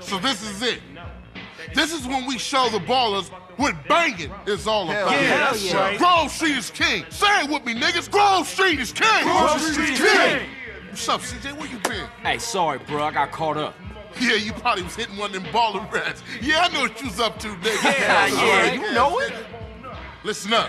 So this is it. This is when we show the Ballas what banging is all about. yeah, that's Yeah. right. Grove Street is king. Say it with me, niggas. Grove Street is king. Grove Street is king. What's up, CJ? Where you been? Hey, sorry, bro. I got caught up. Yeah, you probably was hitting one of them baller rats. Yeah, I know what you was up to, nigga. Yeah, yeah, you know it. Listen up.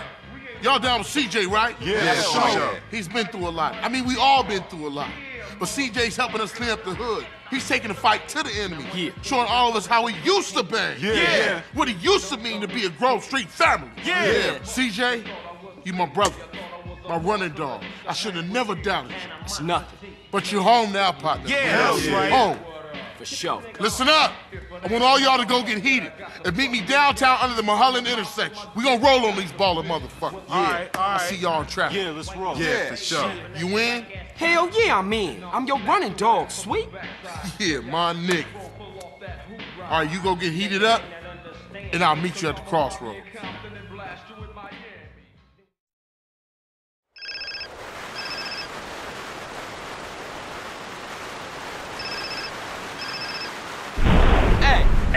Y'all down with CJ, right? Yeah, Yeah, So, sure. He's been through a lot. I mean, we all been through a lot. But CJ's helping us clean up the hood. He's taking the fight to the enemy. Yeah. Showing all of us how he used to be. Yeah. Yeah. What it used to mean to be a Grove Street family. Yeah. CJ, you my brother. My running dog. I should have never doubted you. It's nothing. But you're home now, partner. Yeah, that's right. Home. For sure. Listen up. I want all y'all to go get heated and meet me downtown under the Mulholland intersection. We gonna roll on these baller motherfuckers. All right, all I right. see y'all in traffic. Yeah, let's roll. Yeah, for sure. You in? Hell yeah, I'm in. I'm your running dog, sweet. Yeah, my nigga. All right, you go get heated up, and I'll meet you at the crossroads.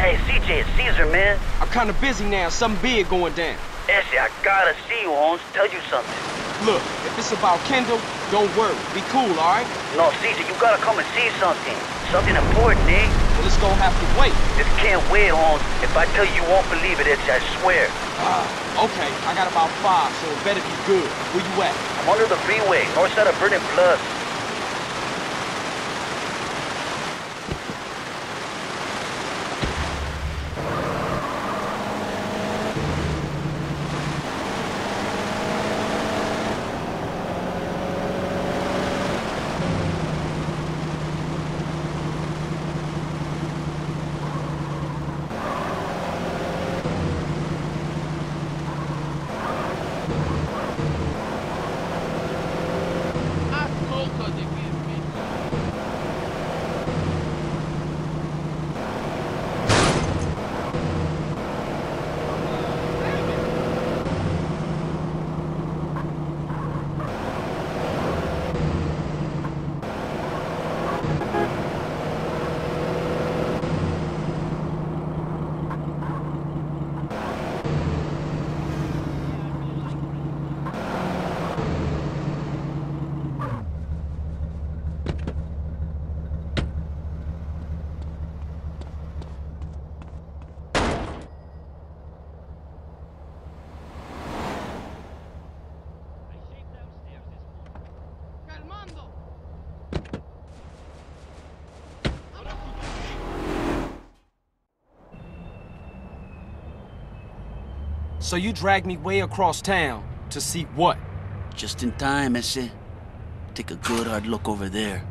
Hey, CJ, it's Caesar, man. I'm kind of busy now. Something big going down. Essie, I gotta see you, Holmes. Tell you something. Look, if it's about Kendl, don't worry. Be cool, all right? No, Caesar, you gotta come and see something. Something important, eh? Well, it's gonna have to wait. This can't wait, Holmes. If I tell you, you won't believe it, Essie, I swear. Ah, okay. I got about five, so it better be good. Where you at? I'm under the freeway, north side of Burning Plus. So you dragged me way across town to see what? Just in time, ese. Take a good hard look over there.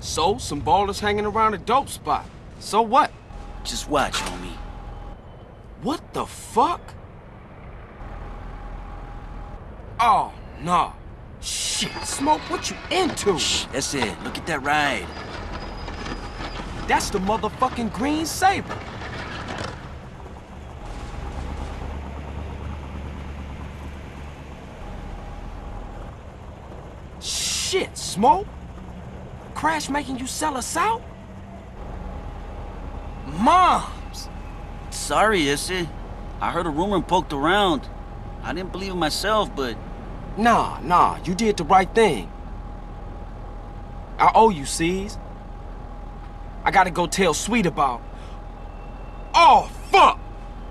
So, some Ballas hanging around a dope spot. So what? Just watch, homie. What the fuck? Oh, no. Shit, Smoke, what you into? Shh, that's it. Look at that ride. That's the motherfucking Green Sabre. Shit, Smoke? Crash making you sell us out? Moms! Sorry, ese. I heard a rumor and poked around. I didn't believe it myself, but Nah, nah, you did the right thing. I owe you, C's. I gotta go tell Sweet about. Oh, fuck!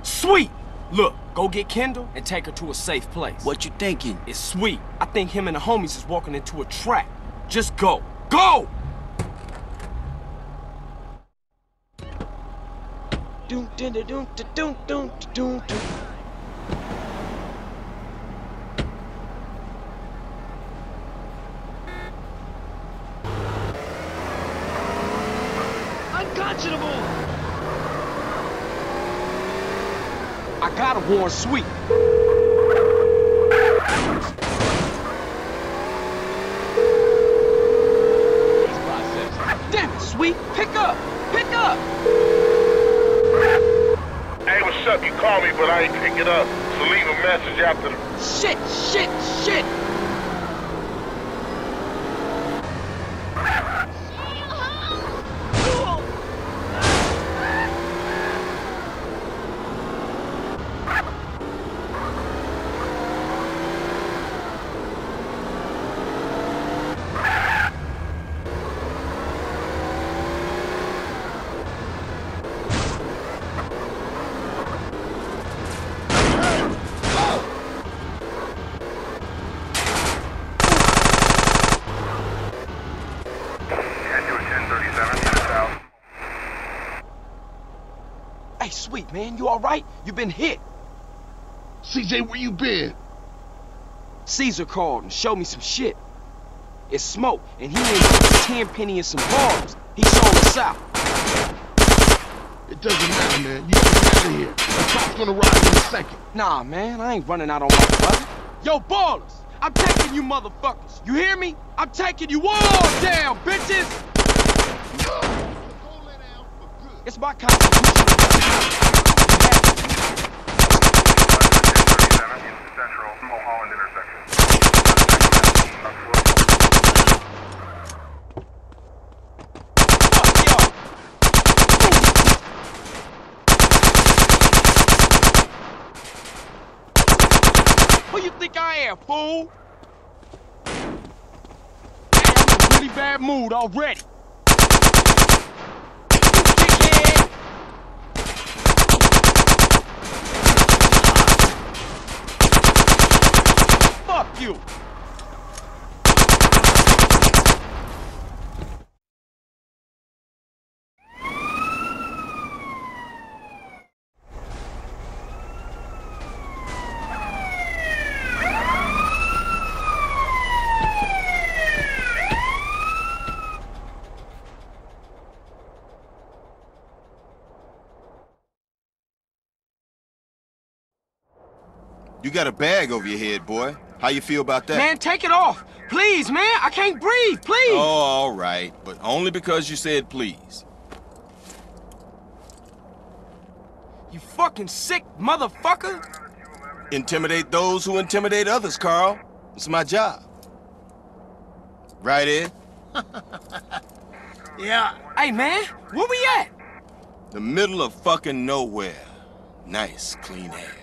Sweet! Look, go get Kendl and take her to a safe place. what you thinking? It's Sweet. I think him and the homies is walking into a trap. Just go. Go! Doom, dun, dun, dun, dun, dun, dun, dun. Unconscionable! I gotta warn Sweet. Damn it, Sweet! Pick up! Pick up! Hey, what's up? You called me, but I ain't pick it up. So leave a message after the. Shit, shit, shit! Sweet, man, you all right? You been hit. CJ, where you been? Caesar called and showed me some shit. It's smoke, and he ain't Tenpenny and some bars. He sold us out. It doesn't matter, man. You get out of here. The cop's gonna arrive in a second. Nah, man, I ain't running out on my brother. Yo, Ballas, I'm taking you motherfuckers. You hear me? I'm taking you all down, bitches! It's my constitution. Central Mulholland intersection. Fuck y'all! Who you think I am, fool? Hey, I'm in a really bad mood already. Fuck you! You got a bag over your head, boy. How you feel about that? Man, take it off. Please, man. I can't breathe. Please. Oh, all right. But only because you said please. You fucking sick motherfucker. Intimidate those who intimidate others, Carl. It's my job. Right, Ed? Yeah. Hey, man. Where we at? The middle of fucking nowhere. Nice, clean air.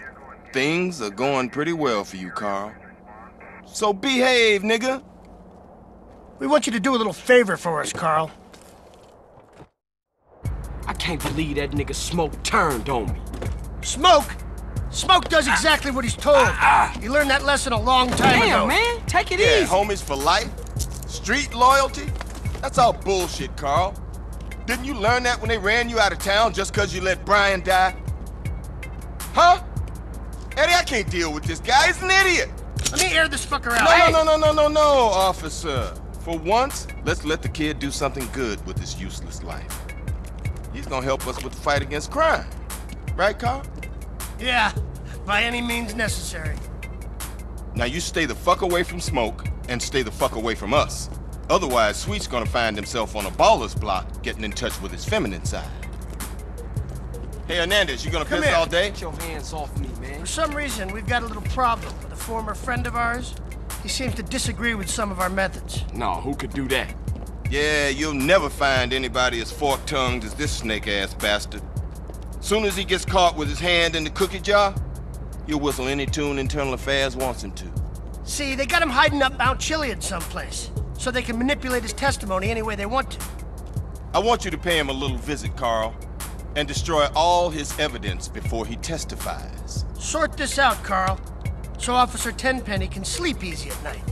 Things are going pretty well for you, Carl. So behave, nigga. We want you to do a little favor for us, Carl. I can't believe that nigga Smoke turned on me. Smoke! Smoke does exactly what he's told. Ah, ah. He learned that lesson a long time Damn, ago. man. Take it Yeah, easy. homies for life. Street loyalty. That's all bullshit, Carl. Didn't you learn that when they ran you out of town just because you let Brian die? Huh? Eddie, I can't deal with this guy. He's an idiot. Let me air this fucker out. No, no, no, no, no, no, no, officer. For once, let's let the kid do something good with his useless life. He's gonna help us with the fight against crime. Right, Carl? Yeah, by any means necessary. Now you stay the fuck away from smoke and stay the fuck away from us. Otherwise, Sweet's gonna find himself on a baller's block getting in touch with his feminine side. Hey, Hernandez, you gonna Come piss here. all day? Get your hands off me, man. For some reason, we've got a little problem with a former friend of ours. He seems to disagree with some of our methods. No, who could do that? Yeah, you'll never find anybody as fork-tongued as this snake-ass bastard. Soon as he gets caught with his hand in the cookie jar, he'll whistle any tune Internal Affairs wants him to. See, they got him hiding up Mount Chiliad someplace, so they can manipulate his testimony any way they want to. I want you to pay him a little visit, Carl, and destroy all his evidence before he testifies. Sort this out, Carl, so Officer Tenpenny can sleep easy at night.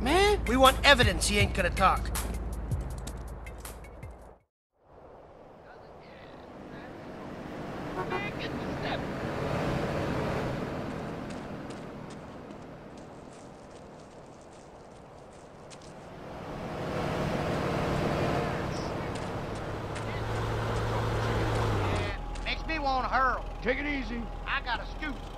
Man, We want evidence he ain't gonna talk. Makes me want to hurl. Take it easy. I got a scoop.